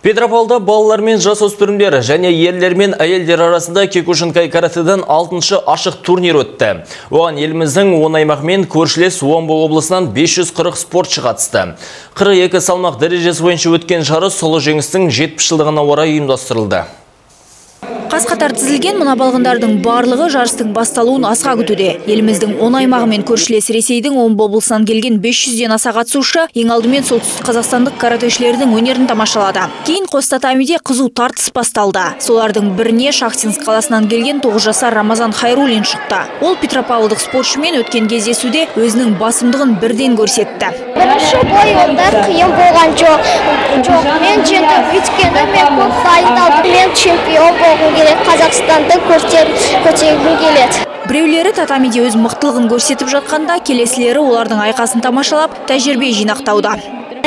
Петропавлда балалар мен жасөспірімдер және ерлер мен әйелдер арасында Кекушинкай каратэден 6-шы ашық турнир өтті. Оған еліміздің 10 аймақ мен көршілес Омбы облысынан 540 спортшы қатысты. 42 салмақ дәрежесі бойынша өткен жарыс сұлы жеңістің 70 жылдығына орай ұйымдастырылды. Қас қатар тізілген мына балғындардың барлығы жарыстың басталуын асыға күтуде. Еліміздің 10 аймағы мен көршілес Ресейдің Омбы облысынан келген 500-ден аса қатысушы ең алдымен солтүстік қазақстандық каратэшілердің өнерін тамашалады. Кейін қос татамиде қызу тартыс басталды. Солардың біріне Шахтинск қаласынан келген 9 жасар Рамазан Хайрулин шықты. Ол Петропавлдық спортшымен өткен кездесуде өзінің басымдығын бірден көрсетті. Бірінші ойындар қиын болған жоқ. Жоқ, мен жеңдім. Өйткені мен. Мен чемпион болғым келеді. Қазақстанды көтергім келеді. Біреулері татамиде өз мықтылығын көрсетіп жатқанда келесілері олардың айқасын тамашалап тәжірибе жинақтауда.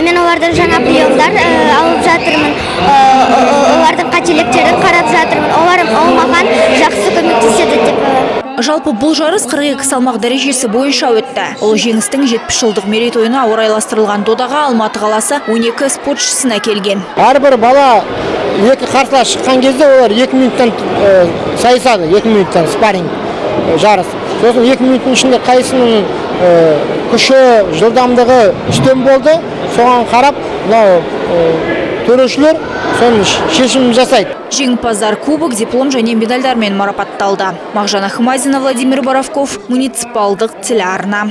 Мен олардан жаңа приемдар алып жатырмын. Олардың қателіктерін қарап жатырмын. Олар маған жақсы көмектеседі деп жалпы бұл жарыс 42 салмақ дәрежесі бойынша өтті. Ол жеңістің 70 жылдық мерейтойына орайластырылған додаға алматы қаласы 12 спортшысын әкелген әрбір бала екі қарсылас шыққан кезде олар екі минуттан сайысады екі минуттан спарринг жарыс. Сосын екі минуттың ішінде қайсының күші жылдамдығы үстем болды. Соған қарап мынау төрешілер соның шешімін жасайды. Жеңімпаздар кубок диплом және медальдармен марапатталды. Мағжан ахмазина владимир боровков муниципалдық телеарна.